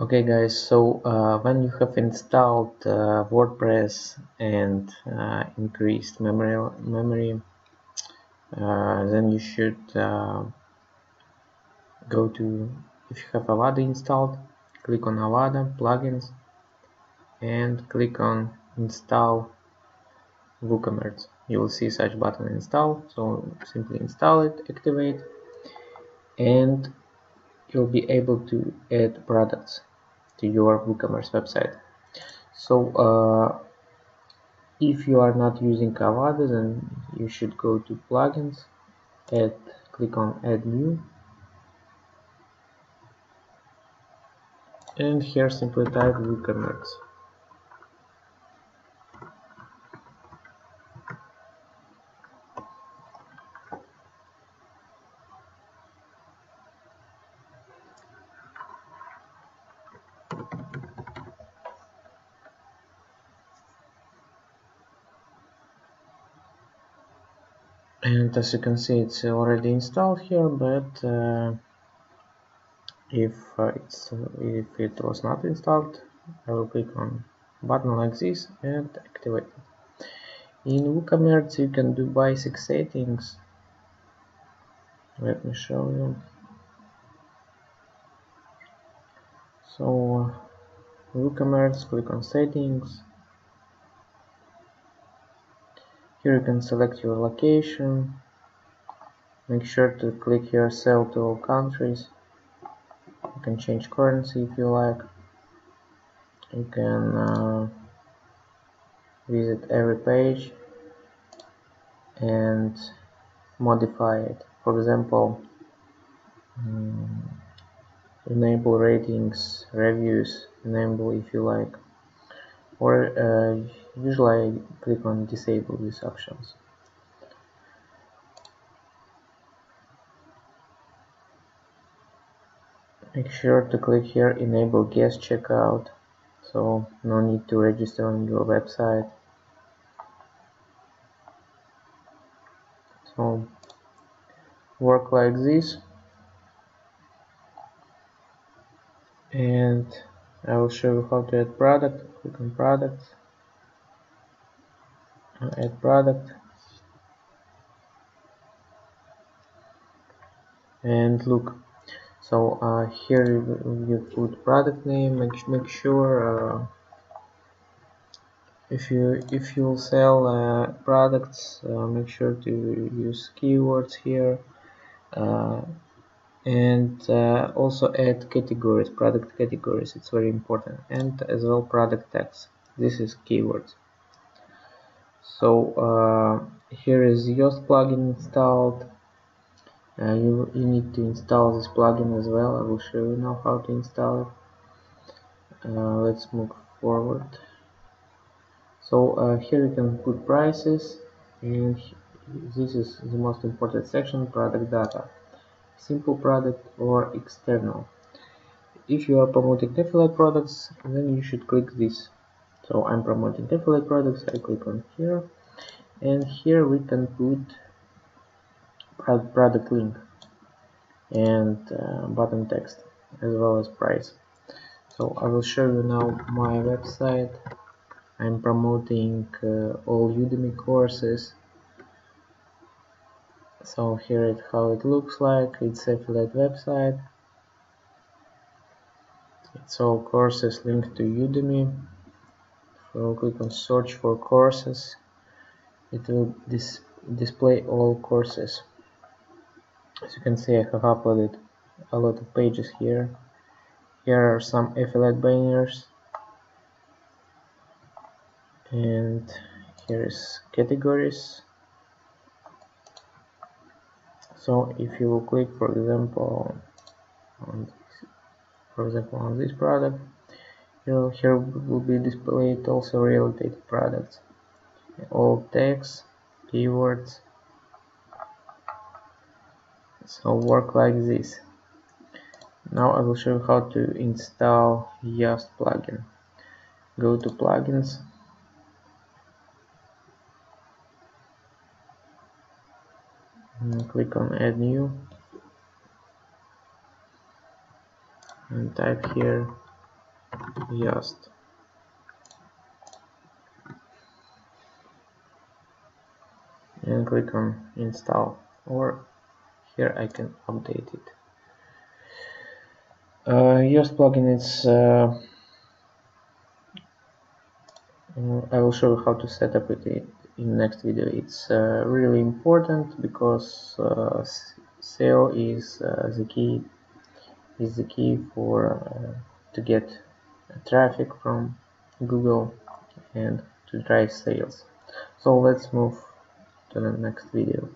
Okay guys, so uh, when you have installed uh, WordPress and uh, increased memory, memory uh, then you should uh, go to, if you have Avada installed, click on Avada plugins and click on install WooCommerce. You will see such button install, so simply install it, activate and you'll be able to add products to your WooCommerce website. So uh, if you are not using Avada, then you should go to plugins, add, click on add new, and here simply type WooCommerce. And as you can see it's already installed here but uh, if uh, it's uh, if it was not installed I will click on button like this and activate it. In WooCommerce you can do basic settings. Let me show you. So WooCommerce click on settings Here you can select your location. Make sure to click here sell to all countries. You can change currency if you like. You can uh, visit every page and modify it. For example, um, enable ratings, reviews, enable if you like or uh, usually I click on disable these options. Make sure to click here enable guest checkout so no need to register on your website. So work like this and I will show you how to add product click on product add product. And look so uh, here you, put product name make, make sure uh, if you if you sell uh, products uh, make sure to use keywords here uh, and uh, also add categories product categories it's very important and as well product tags. This is keywords so uh, here is Yoast plugin installed. Uh, you, you need to install this plugin as well. I will show you now how to install it. Uh, let's move forward. So uh, here you can put prices and this is the most important section product data. Simple product or external. If you are promoting affiliate products then you should click this so I'm promoting affiliate products. I click on here. And here we can put product link and uh, button text as well as price. So I will show you now my website. I'm promoting uh, all Udemy courses. So here is how it looks like. It's affiliate website. It's all courses linked to Udemy so click on search for courses. It will dis display all courses. As you can see I have uploaded a lot of pages here. Here are some affiliate banners. And here is categories. So if you click for example on for example on this product here, will be displayed also related products. All text keywords. So work like this. Now I will show you how to install Yoast plugin. Go to plugins. And click on add new. And type here Yoast. And click on install or here I can update it. Uh, Yoast plugin is uh, I will show you how to set up it in next video. It's uh, really important because uh, SEO is uh, the key is the key for uh, to get traffic from Google and to drive sales. So let's move to the next video.